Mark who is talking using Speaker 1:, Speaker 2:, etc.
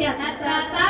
Speaker 1: ya.